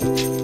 Bye.